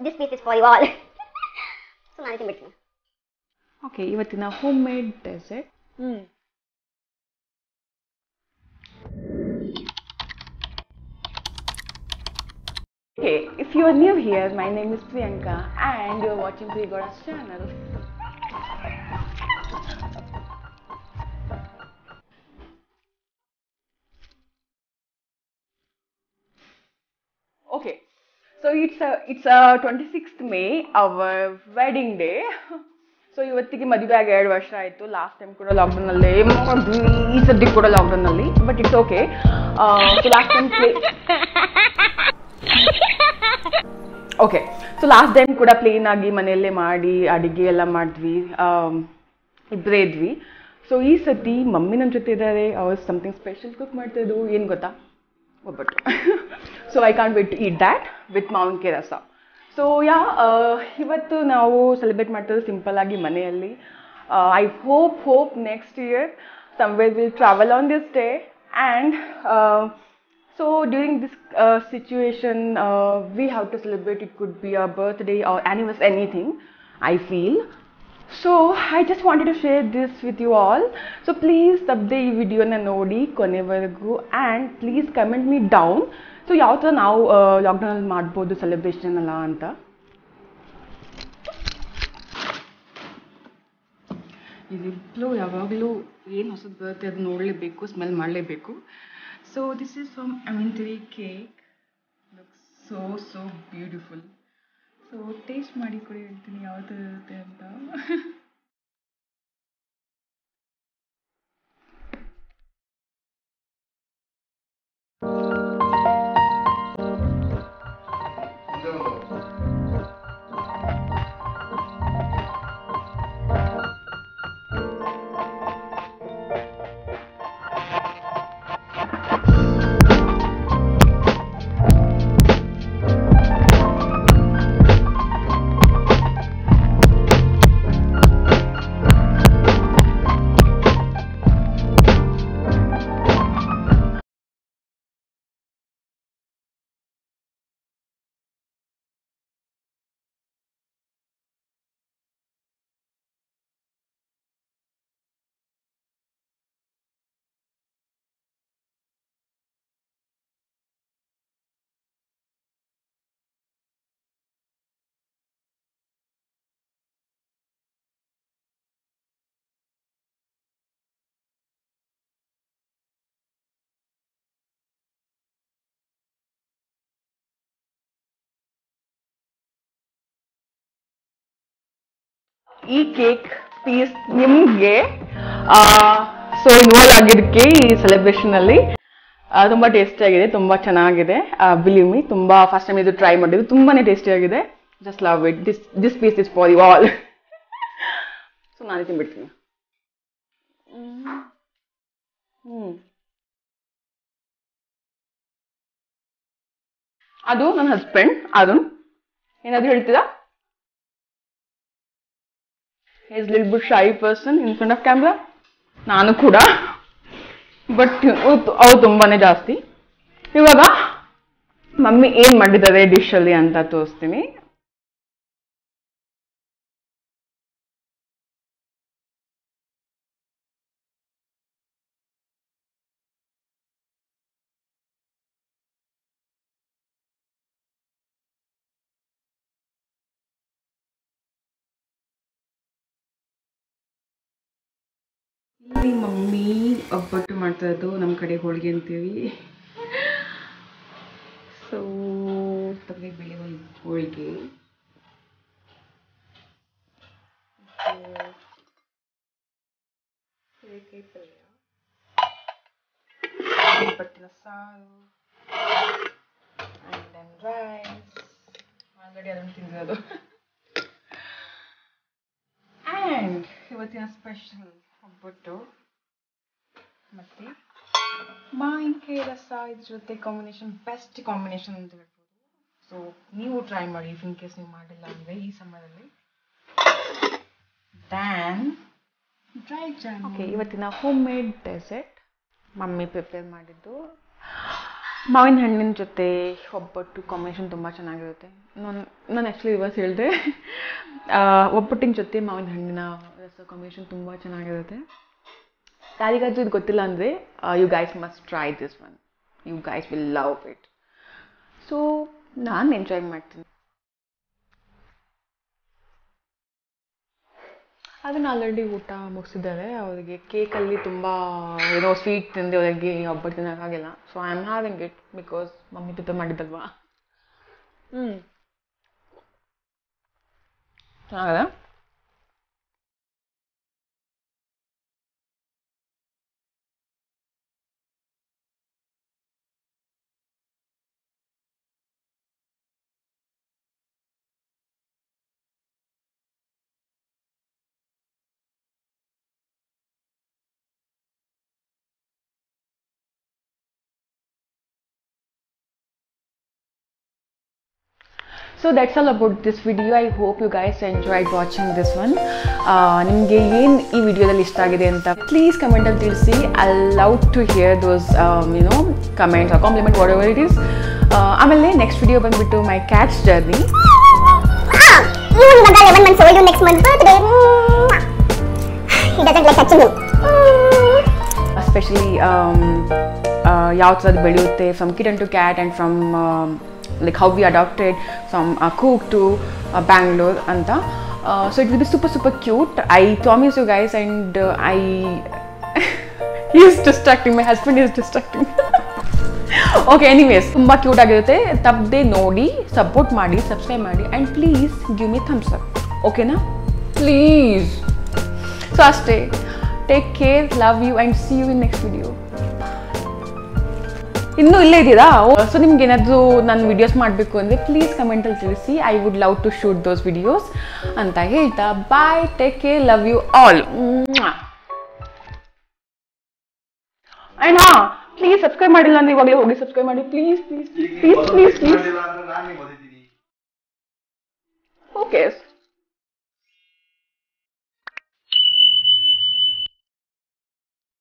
This piece is for you all so ನಾನು ತಿನ್ಬಿಡ್ತೀನಿ okay ಇವತ್ತಿನ ಹೋಮ್ ಮೇಡ್ ಡೆಸರ್ಟ್ ಹ್ಞೂ Okay, if you are new here, my name is Priyanka and you are watching Prigoda's channel. It's a it's a 26th May, our wedding day. So ಇವತ್ತಿಗೆ ಮದುವೆ ಆಗಿ ಎರಡು ವರ್ಷ ಆಯಿತು. ಲಾಸ್ಟ್ ಟೈಮ್ ಕೂಡ ಲಾಕ್ಡೌನಲ್ಲಿ ಈ ಸದ್ಯ ಕೂಡ ಲಾಕ್ಡೌನಲ್ಲಿ but it's okay so last time okay so last time ಕೂಡ ಪ್ಲೇನ್ ಆಗಿ ಮನೆಯಲ್ಲೇ ಮಾಡಿ ಅಡುಗೆ ಎಲ್ಲ ಮಾಡಿದ್ವಿ. ಇಬ್ಬರೇ ಇದ್ವಿ. ಸೊ ಈ ಸತಿ ಮಮ್ಮಿ ನನ್ನ ಜೊತೆ ಇದ್ದಾರೆ ಅವ್ರು ಸಮಥಿಂಗ್ ಸ್ಪೆಷಲ್ ಕುಕ್ ಮಾಡ್ತಾ ಇದ್ರು. ಏನು ಗೊತ್ತಾ? ಒಬ್ಬಟ್ಟು so I can't wait to eat that with ಮಾವಿನಕಾಯಿ ರಸ ಸೊ ಯಾ ಇವತ್ತು ನಾವು ಸೆಲೆಬ್ರೇಟ್ ಮಾಡ್ತಿರೋದು ಸಿಂಪಲ್ ಆಗಿ ಮನೆಯಲ್ಲಿ I hope hope next year somewhere will travel on this day and so during this uh, situation, uh, we have to celebrate. It could be a birthday or anniversary, anything. I I just wanted to share this with you all so please ತಪ್ಪದೆ ಈ ವಿಡಿಯೋನ ನೋಡಿ ಕೊನೆವರೆಗೂ and please comment me down so ಯಾವ ಥರ ನಾವು ಲಾಕ್ಡೌನಲ್ಲಿ ಮಾಡ್ಬೋದು celebration ಅಲ್ಲ ಅಂತ ಇದಿಬ್ಲು ಯಾವಾಗಲೂ ಏನು ಹೊಸದು ಬರುತ್ತೆ ಅದು ನೋಡಲೇಬೇಕು ಸ್ಮೆಲ್ ಮಾಡಲೇಬೇಕು. So this is from ಅಮಿಂತ್ರಿ cake looks so so beautiful so taste ಮಾಡಿ ಕೊಡಿ ಹೇಳ್ತೀನಿ ಯಾವ ಇರುತ್ತೆ ಅಂತ. ಈ ಕೇಕ್ ಪೀಸ್ ನಿಮಗೆ ಸೊ ಇನ್ವಾಲ್ವ್ ಆಗಿದ್ದಕ್ಕೆ ಈ ಸೆಲೆಬ್ರೇಷನ್ ಅಲ್ಲಿ ತುಂಬಾ ಟೇಸ್ಟಿ ಆಗಿದೆ, ತುಂಬಾ ಚೆನ್ನಾಗಿದೆ. ಬಿಲೀವ್ ತುಂಬಾ ಫಸ್ಟ್ ಟೈಮ್ ಇದು ಟ್ರೈ ಮಾಡಿದ್ವಿ ತುಂಬಾನೇ ಟೇಸ್ಟಿ ಆಗಿದೆ. Just love it this this piece is for you all so ನಾನು ತಿನ್ಬಿಡ್ತೀನಿ ಅದು ನನ್ನ ಹಸ್ಬೆಂಡ್ ಅರುಣ್ ಏನಾದ್ರು ಹೇಳ್ತೀರಾ? Is lil bit shy person in front of camera ನಾನು ಕೂಡ. ಬಟ್ ಅವು ತುಂಬಾ ಜಾಸ್ತಿ. ಇವಾಗ, ಮಮ್ಮಿ ಏನು ಮಾಡಿದ್ದಾರೆ ಡಿಶಲ್ಲಿ ಅಂತ ತೋರಿಸ್ತೀನಿ. ಇಲ್ಲಿ ಮಮ್ಮಿ ಒಬ್ಬಟ್ಟು ಮಾಡ್ತಾ ನಮ್ಮ ಕಡೆ ಹೋಳಿಗೆ ಅಂತೀವಿ. ಸೊ ತೊಗರಿ ಬೆಳೆ ಹೋಳ್- ಹೋಳಿಗೆ. ಒಬ್ಬಟ್ಟಿನ ಸಾರು ಆ್ಯಂಡ್ ರೈಸ್ ಆಲ್ರೆಡಿ ಅದನ್ನು ತಿಂದಿರೋದು ಆ್ಯಂಡ್ ಇವತ್ತಿನ ಸ್ಪೆಷಲ್ ಒಬ್ಬಟ್ಟು ಮತ್ತೆ ಮಾವಿನಕಾಯಿ ರಸ ಇದ್ರ ಜೊತೆ ಕಾಂಬಿನೇಷನ್ ಬೆಸ್ಟ್ ಕಾಂಬಿನೇಷನ್ ಅಂತ ಹೇಳ್ಬೋದು. ಸೊ ನೀವು ಟ್ರೈ ಮಾಡಿ ಇಫ್ ಇನ್ ಕೇಸ್ ನೀವು ಮಾಡಿಲ್ಲ ಅಂದ್ರೆ ಈ ಸಮಯದಲ್ಲಿ. ದ್ಯಾನ್ ಡ್ರೈ ಜಾಮ್ ಓಕೆ ಇವತ್ತಿನ home made dessert mummy prepare ಮಾಡಿದ್ದು. ಮಾವಿನ ಹಣ್ಣಿನ ಜೊತೆ ಒಬ್ಬಟ್ಟು ಕಾಂಬಿನೇಷನ್ ತುಂಬ ಚೆನ್ನಾಗಿರುತ್ತೆ. ನಾನು ನಾನು ಆ್ಯಕ್ಚುಲಿ ಇವತ್ತು ಹೇಳಿದೆ ಒಬ್ಬಟ್ಟಿನ ಜೊತೆ ಮಾವಿನ ಹಣ್ಣಿನ ರಸ ಕಾಂಬಿನೇಷನ್ ತುಂಬ ಚೆನ್ನಾಗಿರುತ್ತೆ. ಯಾರಿಗಾದ್ರೂ ಇದು ಗೊತ್ತಿಲ್ಲ ಅಂದರೆ you guys must try this one you guys will love it so ನಾನು ಎಂಜಾಯ್ ಮಾಡ್ತೀನಿ. ಅದನ್ನು ಆಲ್ರೆಡಿ ಊಟ ಮುಗಿಸಿದ್ದಾರೆ. ಅವರಿಗೆ ಕೇಕಲ್ಲಿ ತುಂಬ ಏನೋ ಸ್ವೀಟ್ ತಿಂದು ಅವರಿಗೆ ಒಬ್ಬರು ತಿನ್ನೋಕ್ಕಾಗಿಲ್ಲ so I am having it because mummy prepare ಮಾಡಿದ್ದಲ್ವಾ? ಹ್ಞೂ ಚೆನ್ನಾಗಿದೆ? So that's all about this video I hope you guys enjoyed watching this one ನಿಮಗೆ ಏನು ಈ ವಿಡಿಯೋದಲ್ಲಿ ಇಷ್ಟ ಆಗಿದೆ ಅಂತ ಪ್ಲೀಸ್ ಕಮೆಂಟಲ್ಲಿ ತಿಳಿಸಿ. I love to hear those you know comments compliment whatever it is ಆಮೇಲೆ ನೆಕ್ಸ್ಟ್ ವಿಡಿಯೋ ಬಂದುಬಿಟ್ಟು ಮೈ ಕ್ಯಾಟ್ಸ್ ಜರ್ನಿ ಎಸ್ಪೆಷಲಿ ಯಾವ ಥರದ್ದು ಬೆಳೆಯುತ್ತೆ from kitten to cat and from like how we adapted from ಕೂಕ್ to Bangalore ಅಂತ so it will be super super cute I promise you guys and I is distracting my husband is distracting okay anyways ತುಂಬ cute ಆಗಿರುತ್ತೆ ತಪ್ಪದೆ ನೋಡಿ support ಮಾಡಿ subscribe ಮಾಡಿ and please give me thumbs up ಓಕೆನಾ please so ಅಷ್ಟೇ take care love you and see you in next video ಇನ್ನೂ ಇಲ್ಲೇ ಇದ್ದೀರಾ? ಸೊ ನಿಮ್ಗೆ ಏನಾದರೂ ನಾನು ವಿಡಿಯೋಸ್ ಮಾಡಬೇಕು ಅಂದರೆ ಪ್ಲೀಸ್ ಕಮೆಂಟಲ್ಲಿ ತಿಳಿಸಿ. I would love to shoot those videos ಅಂತ ಹೇಳ್ತಾ bye take care love you all and ಹಾಂ ಪ್ಲೀಸ್ ಸಬ್ಸ್ಕ್ರೈಬ್ ಮಾಡಿಲ್ಲ ಅಂದ್ರೆ ಇವಾಗಲೇ ಹೋಗಿ ಸಬ್ಸ್ಕ್ರೈಬ್ ಮಾಡಿ. Please please please please please ಓದಿದ್ದೀನಿ. ಓಕೆ